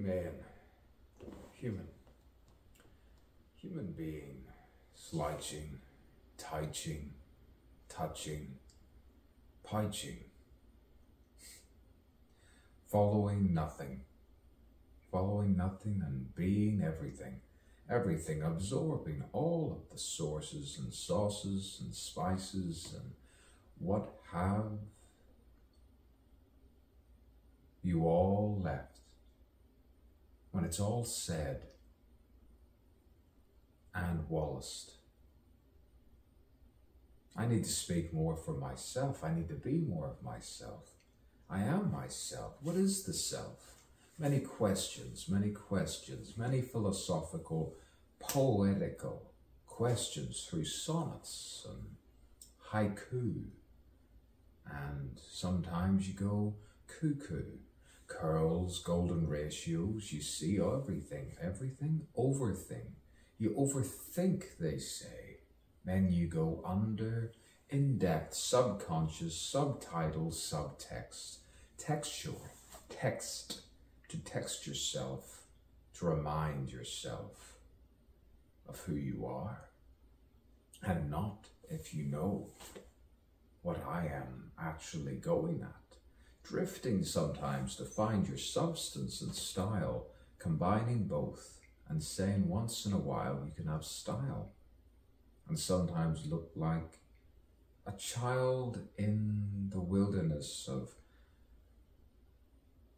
man, human, human being, slouching, touching, touching, poaching, following nothing, following nothing and being everything, everything, absorbing all of the sources and sauces and spices and what have you all left when it's all said and Wallaced. I need to speak more for myself. I need to be more of myself. I am myself. What is the self? Many questions, many questions, many philosophical, poetical questions through sonnets and haiku. And sometimes you go cuckoo curls, golden ratios, you see everything, everything, overthink. You overthink, they say. Then you go under, in-depth, subconscious, subtitle, subtext, textual, text, to text yourself, to remind yourself of who you are, and not if you know what I am actually going at drifting sometimes to find your substance and style, combining both, and saying once in a while you can have style, and sometimes look like a child in the wilderness of,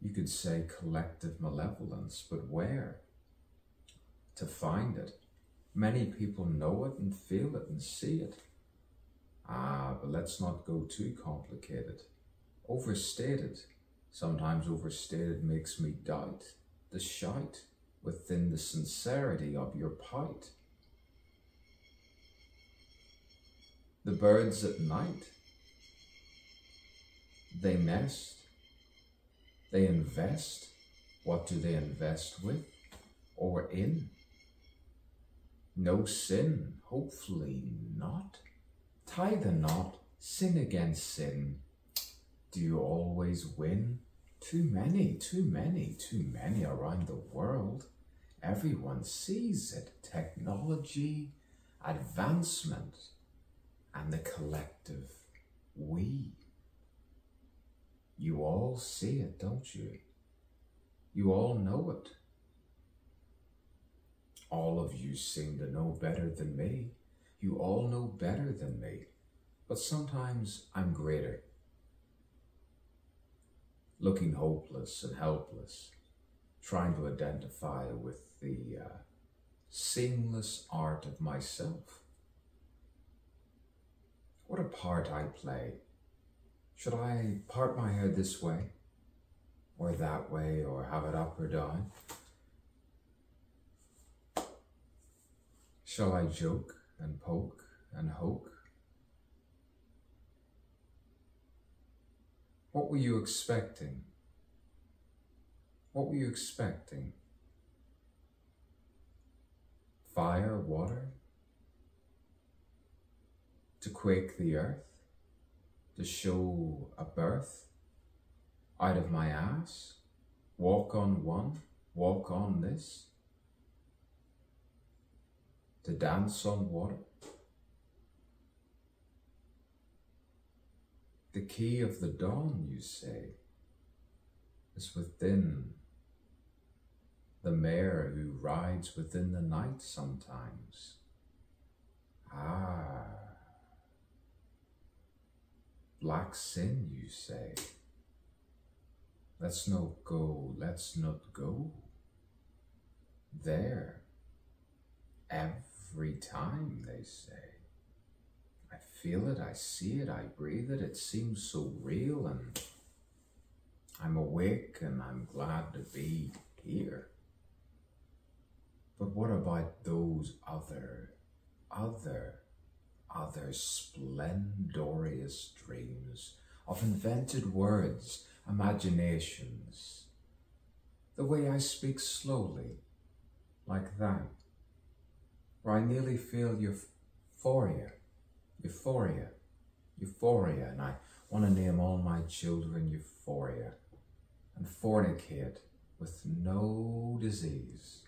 you could say, collective malevolence, but where? To find it. Many people know it and feel it and see it. Ah, but let's not go too complicated overstated. Sometimes overstated makes me doubt the shite within the sincerity of your plight. The birds at night, they nest, they invest. What do they invest with or in? No sin, hopefully not. Tie the knot, sin against sin, do you always win? Too many, too many, too many around the world. Everyone sees it. Technology, advancement, and the collective we. You all see it, don't you? You all know it. All of you seem to know better than me. You all know better than me. But sometimes I'm greater looking hopeless and helpless, trying to identify with the uh, seamless art of myself. What a part I play. Should I part my hair this way, or that way, or have it up or down? Shall I joke and poke and hoke? What were you expecting? What were you expecting? Fire, water? To quake the earth? To show a birth? Out of my ass? Walk on one? Walk on this? To dance on water? The key of the dawn, you say, is within the mare who rides within the night sometimes. Ah, black sin, you say. Let's not go, let's not go. There, every time, they say feel it, I see it, I breathe it. It seems so real and I'm awake and I'm glad to be here. But what about those other, other, other splendorous dreams of invented words, imaginations? The way I speak slowly, like that, where I nearly feel euphoria Euphoria. Euphoria. And I want to name all my children Euphoria. And fornicate with no disease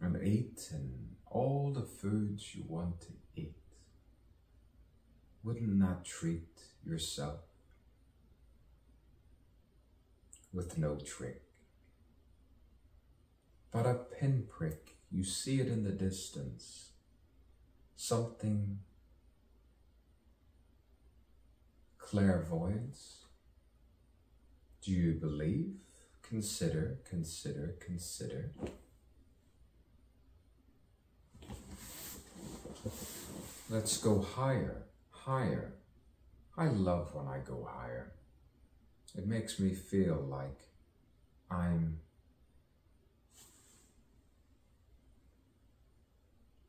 and eat in all the foods you want to eat. Wouldn't that treat yourself with no trick? But a pinprick, you see it in the distance, something clairvoyance. Do you believe? Consider, consider, consider. Let's go higher, higher. I love when I go higher. It makes me feel like I'm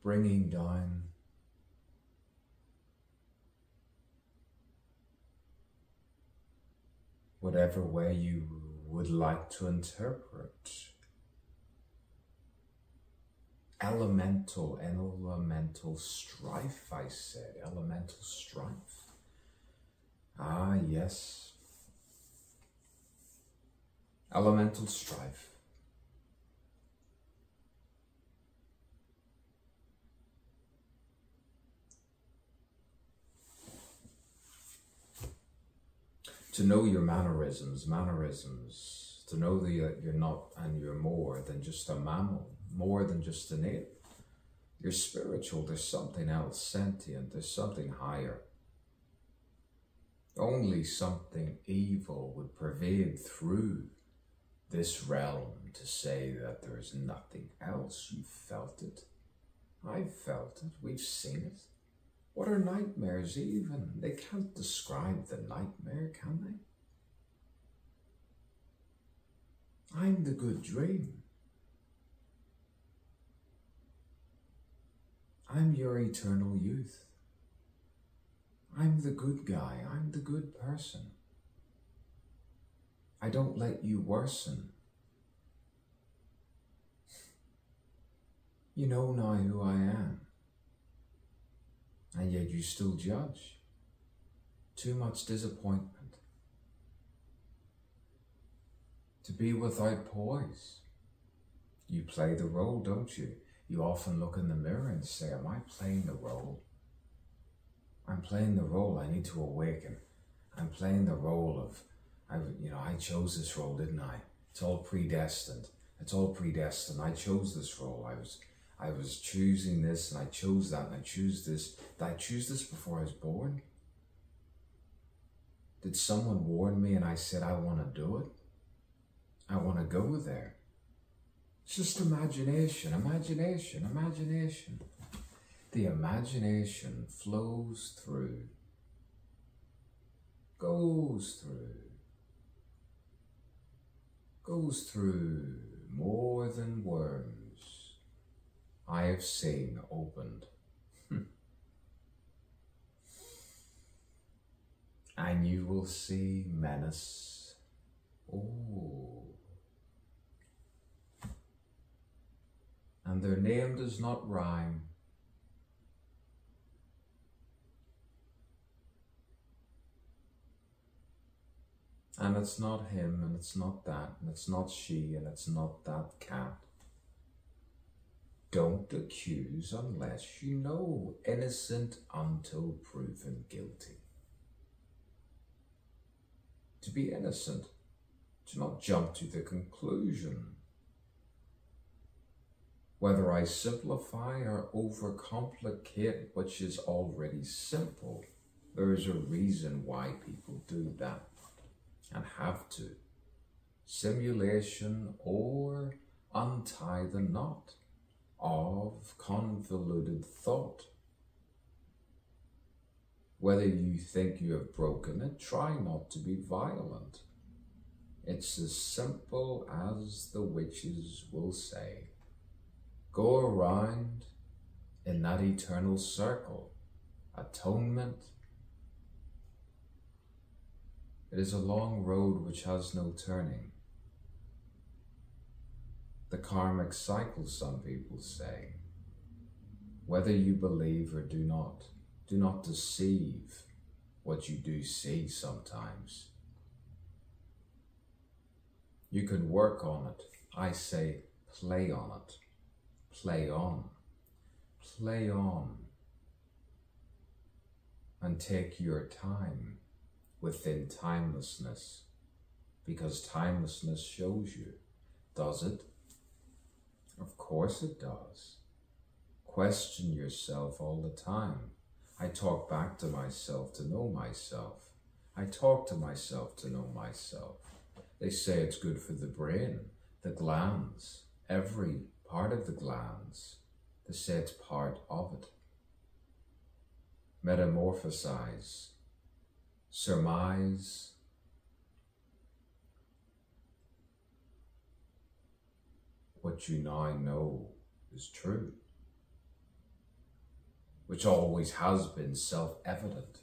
bringing down whatever way you would like to interpret. Elemental, elemental strife, I said, elemental strife. Ah, yes. Elemental strife. To know your mannerisms, mannerisms, to know that you're not and you're more than just a mammal, more than just an ape. You're spiritual, there's something else sentient, there's something higher. Only something evil would pervade through this realm to say that there is nothing else. You felt it. I've felt it. We've seen it. What are nightmares even? They can't describe the nightmare, can they? I'm the good dream. I'm your eternal youth. I'm the good guy. I'm the good person. I don't let you worsen. You know now who I am and yet you still judge. Too much disappointment. To be without poise. You play the role, don't you? You often look in the mirror and say, Am I playing the role? I'm playing the role. I need to awaken. I'm playing the role of, I, you know, I chose this role, didn't I? It's all predestined. It's all predestined. I chose this role. I was I was choosing this and I chose that and I choose this. Did I choose this before I was born? Did someone warn me and I said, I want to do it? I want to go there. It's just imagination, imagination, imagination. The imagination flows through, goes through, goes through more than words I have seen opened. Hmm. and you will see menace. Oh. And their name does not rhyme. And it's not him, and it's not that, and it's not she, and it's not that cat. Don't accuse unless you know innocent until proven guilty. To be innocent, to not jump to the conclusion. Whether I simplify or overcomplicate which is already simple, there is a reason why people do that and have to. Simulation or untie the knot of convoluted thought. Whether you think you have broken it, try not to be violent. It's as simple as the witches will say. Go around in that eternal circle. Atonement. It is a long road which has no turning the karmic cycle, some people say. Whether you believe or do not, do not deceive what you do see sometimes. You can work on it. I say play on it. Play on. Play on. And take your time within timelessness because timelessness shows you. Does it? Of course it does. Question yourself all the time. I talk back to myself to know myself. I talk to myself to know myself. They say it's good for the brain, the glands, every part of the glands. They say it's part of it. Metamorphosize, surmise, what you now know is true, which always has been self evident.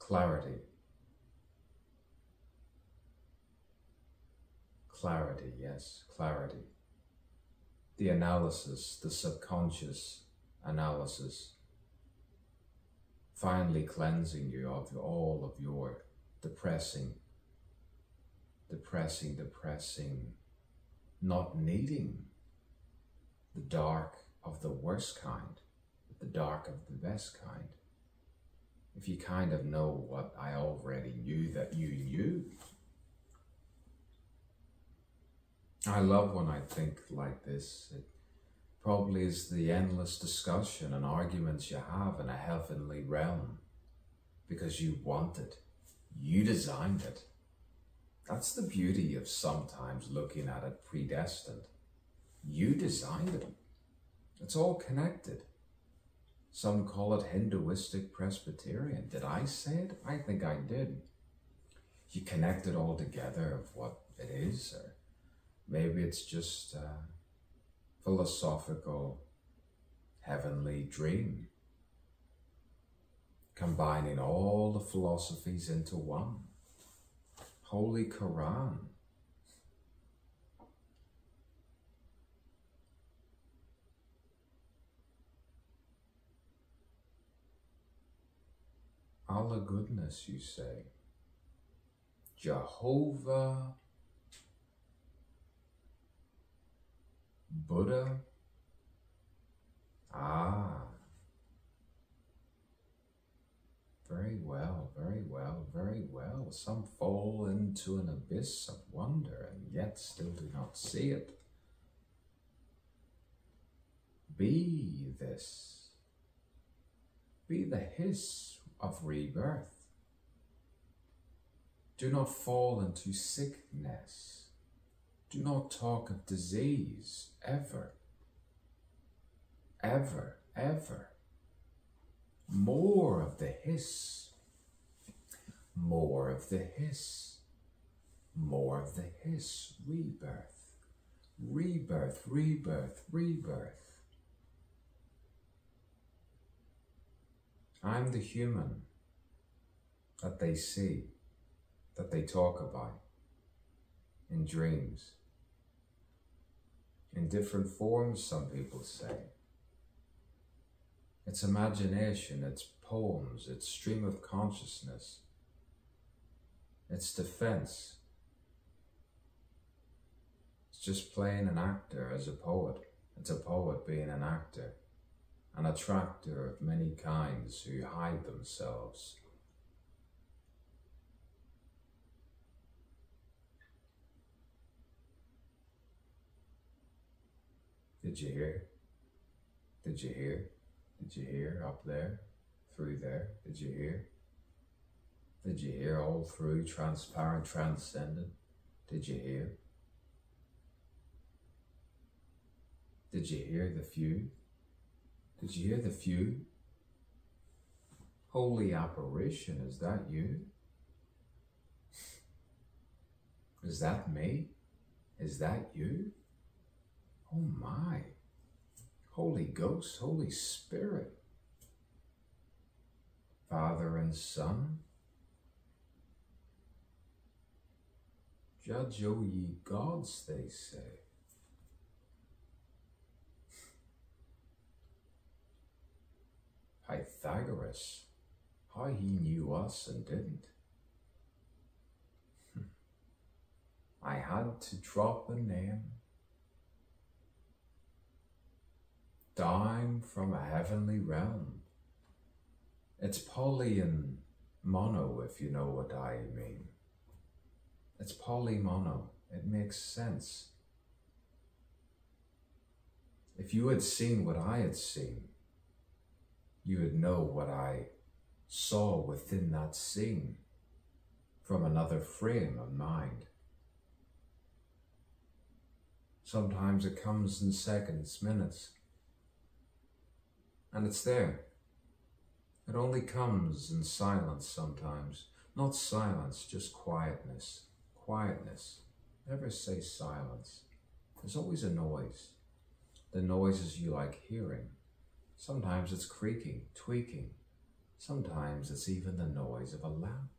Clarity. Clarity, yes, clarity. The analysis, the subconscious analysis, finally cleansing you of all of your depressing depressing, depressing, not needing the dark of the worst kind, but the dark of the best kind. If you kind of know what I already knew that you knew. I love when I think like this. It probably is the endless discussion and arguments you have in a heavenly realm because you want it. You designed it. That's the beauty of sometimes looking at it predestined. You designed it. It's all connected. Some call it Hinduistic Presbyterian. Did I say it? I think I did. You connect it all together of what it is, or maybe it's just a philosophical heavenly dream, combining all the philosophies into one. Holy Quran. Allah goodness, you say. Jehovah, Buddha. Ah, Very well, very well, very well. Some fall into an abyss of wonder and yet still do not see it. Be this. Be the hiss of rebirth. Do not fall into sickness. Do not talk of disease ever. Ever, ever more of the hiss, more of the hiss, more of the hiss, rebirth, rebirth, rebirth, rebirth. I'm the human that they see, that they talk about in dreams. In different forms, some people say. It's imagination, it's poems, it's stream of consciousness, it's defense. It's just playing an actor as a poet. It's a poet being an actor, an attractor of many kinds who hide themselves. Did you hear? Did you hear? Did you hear up there, through there? Did you hear? Did you hear all through transparent, transcendent? Did you hear? Did you hear the few? Did you hear the few? Holy apparition, is that you? Is that me? Is that you? Oh my. Holy Ghost, Holy Spirit, Father and Son. Judge, O ye gods, they say. Pythagoras, how he knew us and didn't. I had to drop a name down from a heavenly realm. It's and mono, if you know what I mean. It's polymono. It makes sense. If you had seen what I had seen, you would know what I saw within that scene from another frame of mind. Sometimes it comes in seconds, minutes, and it's there. It only comes in silence sometimes. Not silence, just quietness. Quietness. Never say silence. There's always a noise. The noises you like hearing. Sometimes it's creaking, tweaking. Sometimes it's even the noise of a lamp.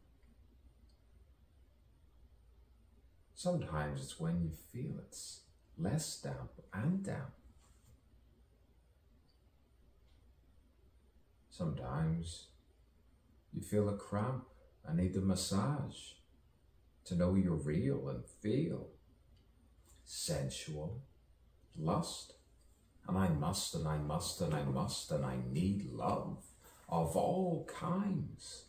Sometimes it's when you feel it's less damp and damp. Sometimes you feel a cramp and need a massage to know you're real and feel sensual, lust, and I must and I must and I must and I need love of all kinds.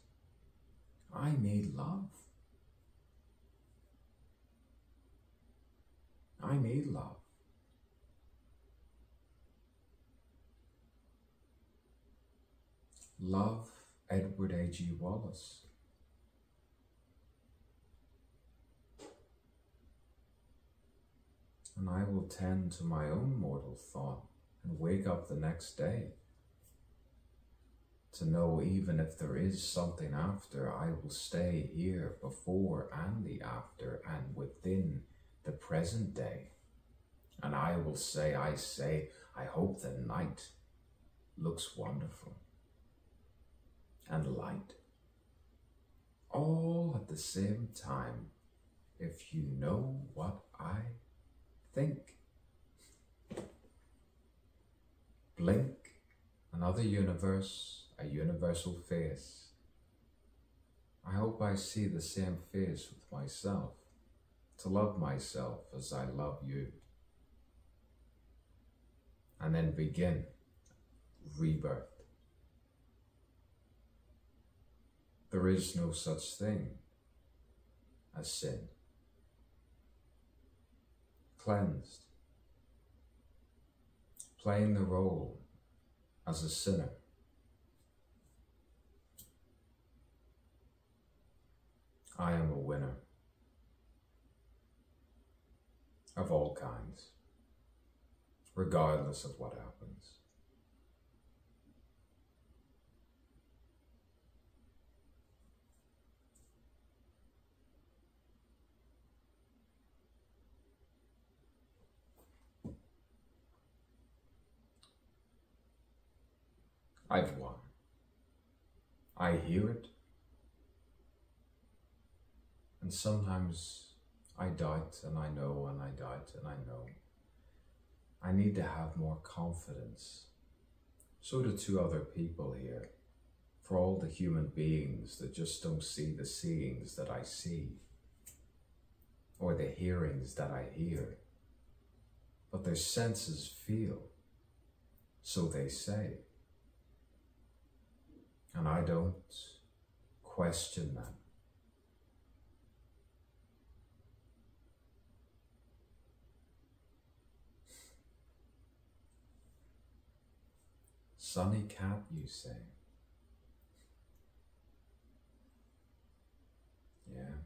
I need love. I need love. Love Edward A.G. Wallace. And I will tend to my own mortal thought and wake up the next day to know even if there is something after, I will stay here before and the after and within the present day. And I will say, I say, I hope the night looks wonderful and light. All at the same time, if you know what I think. Blink, another universe, a universal face. I hope I see the same face with myself, to love myself as I love you. And then begin rebirth. There is no such thing as sin. Cleansed. Playing the role as a sinner. I am a winner of all kinds, regardless of what happens. I've won. I hear it. And sometimes I doubt and I know and I doubt and I know. I need to have more confidence. So do two other people here. For all the human beings that just don't see the seeings that I see, or the hearings that I hear, but their senses feel, so they say. And I don't question them. Sunny cat, you say? Yeah.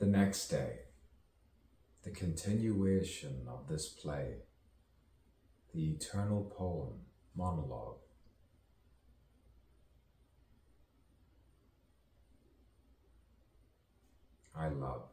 the next day, the continuation of this play the eternal poem, monologue. I love.